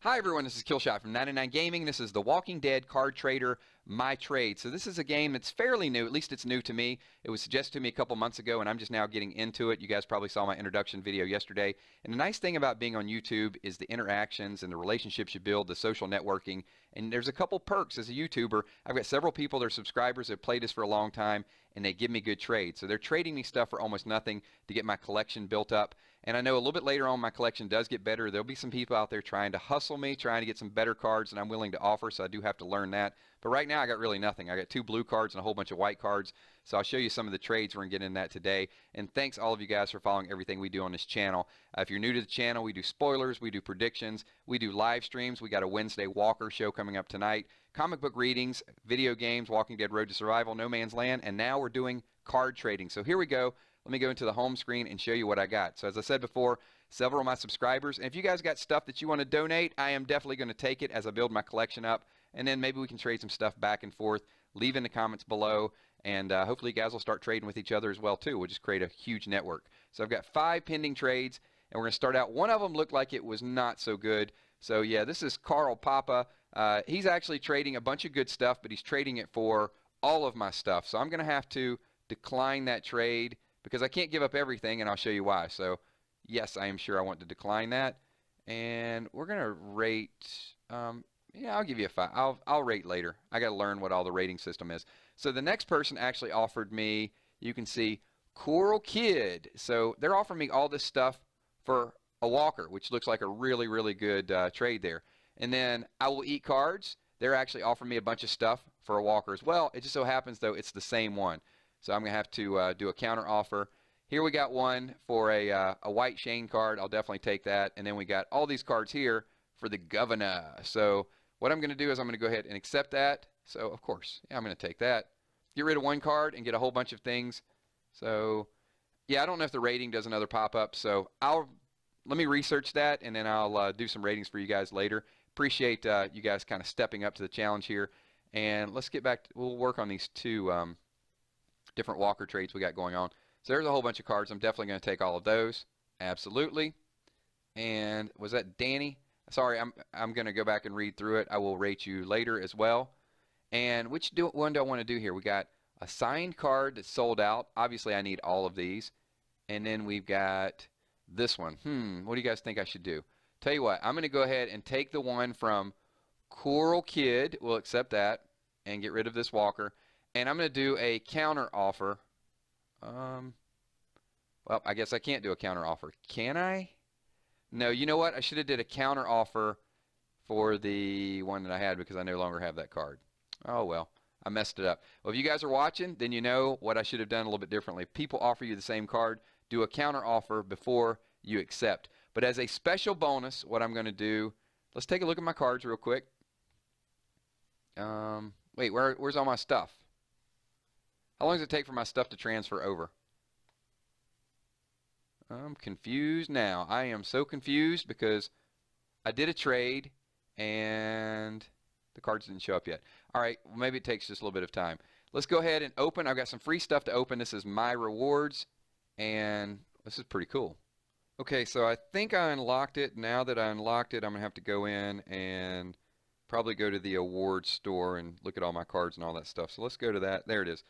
Hi everyone, this is Killshot from 99 Gaming. This is The Walking Dead Card Trader My Trade. So this is a game that's fairly new, at least it's new to me. It was suggested to me a couple months ago and I'm just now getting into it. You guys probably saw my introduction video yesterday. And the nice thing about being on YouTube is the interactions and the relationships you build, the social networking. And there's a couple perks as a YouTuber. I've got several people that are subscribers that have played this for a long time and they give me good trades. So they're trading me stuff for almost nothing to get my collection built up. And I know a little bit later on my collection does get better. There'll be some people out there trying to hustle me, trying to get some better cards than I'm willing to offer, so I do have to learn that. But right now I got really nothing. I got two blue cards and a whole bunch of white cards. So I'll show you some of the trades. We're going to get in that today. And thanks all of you guys for following everything we do on this channel. Uh, if you're new to the channel, we do spoilers, we do predictions, we do live streams. We got a Wednesday Walker show coming up tonight. Comic book readings, video games, Walking Dead Road to Survival, No Man's Land, and now we're doing card trading. So here we go. Let me go into the home screen and show you what I got. So as I said before, several of my subscribers. And if you guys got stuff that you want to donate, I am definitely going to take it as I build my collection up. And then maybe we can trade some stuff back and forth. Leave in the comments below. And uh, hopefully you guys will start trading with each other as well too. We'll just create a huge network. So I've got five pending trades. And we're going to start out. One of them looked like it was not so good. So yeah, this is Carl Papa. Uh, he's actually trading a bunch of good stuff, but he's trading it for all of my stuff. So I'm going to have to decline that trade because I can't give up everything, and I'll show you why. So yes, I am sure I want to decline that. And we're going to rate, um, yeah, I'll give you a five. I'll, I'll rate later. I got to learn what all the rating system is. So the next person actually offered me, you can see, Coral Kid. So they're offering me all this stuff for a Walker, which looks like a really, really good uh, trade there. And then I Will Eat Cards. They're actually offering me a bunch of stuff for a Walker as well. It just so happens, though, it's the same one. So I'm going to have to uh, do a counter offer. Here we got one for a, uh, a white Shane card. I'll definitely take that. And then we got all these cards here for the governor. So what I'm going to do is I'm going to go ahead and accept that. So of course, yeah, I'm going to take that. Get rid of one card and get a whole bunch of things. So yeah, I don't know if the rating does another pop-up. So I'll let me research that and then I'll uh, do some ratings for you guys later. Appreciate uh, you guys kind of stepping up to the challenge here. And let's get back. To, we'll work on these two um, different Walker trades we got going on. So there's a whole bunch of cards. I'm definitely going to take all of those. Absolutely. And was that Danny? Sorry, I'm, I'm going to go back and read through it. I will rate you later as well. And which do, one do I want to do here? We got a signed card that's sold out. Obviously, I need all of these. And then we've got this one. Hmm, what do you guys think I should do? Tell you what, I'm going to go ahead and take the one from Coral Kid. We'll accept that and get rid of this Walker. And I'm going to do a counter offer. Um, well, I guess I can't do a counter offer. Can I? No, you know what? I should have did a counter offer for the one that I had because I no longer have that card. Oh, well. I messed it up. Well, if you guys are watching, then you know what I should have done a little bit differently. If people offer you the same card, do a counter offer before you accept. But as a special bonus, what I'm going to do, let's take a look at my cards real quick. Um, wait, where, where's all my stuff? How long does it take for my stuff to transfer over? I'm confused now. I am so confused because I did a trade and the cards didn't show up yet. All right, well, maybe it takes just a little bit of time. Let's go ahead and open. I've got some free stuff to open. This is my rewards, and this is pretty cool. Okay, so I think I unlocked it. Now that I unlocked it, I'm going to have to go in and probably go to the award store and look at all my cards and all that stuff. So let's go to that. There it is.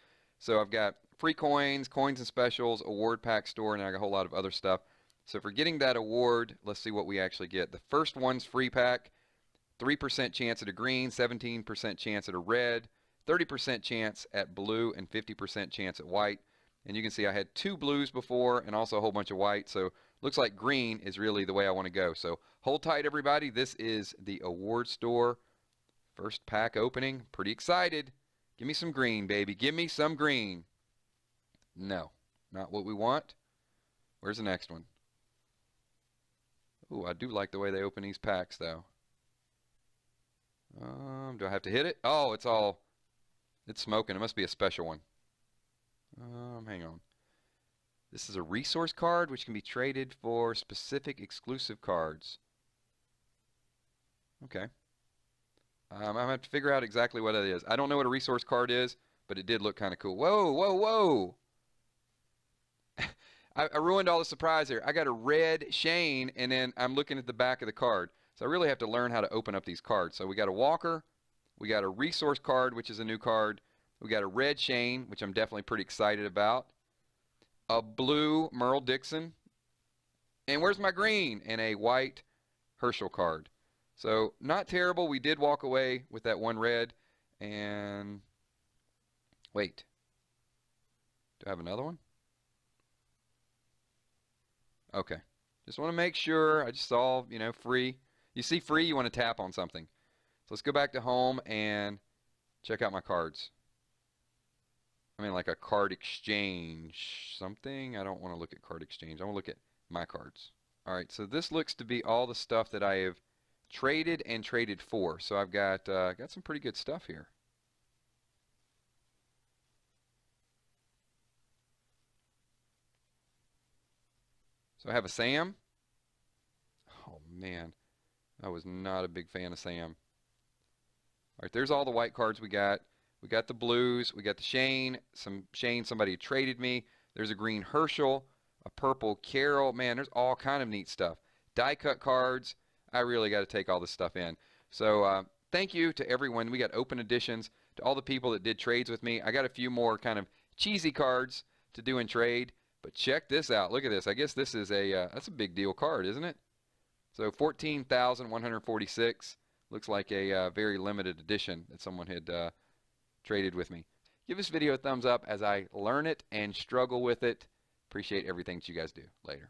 So I've got free coins, coins and specials, award pack store, and I got a whole lot of other stuff. So for getting that award, let's see what we actually get. The first one's free pack, 3% chance at a green, 17% chance at a red, 30% chance at blue, and 50% chance at white. And you can see I had two blues before and also a whole bunch of white. So looks like green is really the way I want to go. So hold tight, everybody. This is the award store. First pack opening. Pretty excited. Give me some green, baby. Give me some green. No, not what we want. Where's the next one? Ooh, I do like the way they open these packs, though. Um, do I have to hit it? Oh, it's all, it's smoking. It must be a special one. Um, hang on. This is a resource card which can be traded for specific exclusive cards. Okay. Um, I'm going to have to figure out exactly what it is. I don't know what a resource card is, but it did look kind of cool. Whoa, whoa, whoa! I, I ruined all the surprise here. I got a red Shane, and then I'm looking at the back of the card. So I really have to learn how to open up these cards. So we got a Walker, we got a resource card, which is a new card. We got a red Shane, which I'm definitely pretty excited about. A blue Merle Dixon. And where's my green? And a white Hershel card. So not terrible. We did walk away with that one red. And wait. Do I have another one? Okay. Just want to make sure. I just saw, you know, free. You see free, you want to tap on something. So let's go back to home and check out my cards. I mean, like a card exchange something. I don't want to look at card exchange. I want to look at my cards. All right, so this looks to be all the stuff that I have traded and traded for. So I've got uh, got some pretty good stuff here. So I have a Sam. Oh man, I was not a big fan of Sam. All right, there's all the white cards we got. We got the blues. We got the Shane. Some Shane somebody traded me. There's a green Hershel, a purple Carol. Man, there's all kind of neat stuff. Die cut cards. I really got to take all this stuff in. So uh, thank you to everyone. We got open editions to all the people that did trades with me. I got a few more kind of cheesy cards to do in trade. But check this out. Look at this. I guess this is a uh, that's a big deal card, isn't it? So 14,146. Looks like a uh, very limited edition that someone had uh, traded with me. Give this video a thumbs up as I learn it and struggle with it. Appreciate everything that you guys do. Later.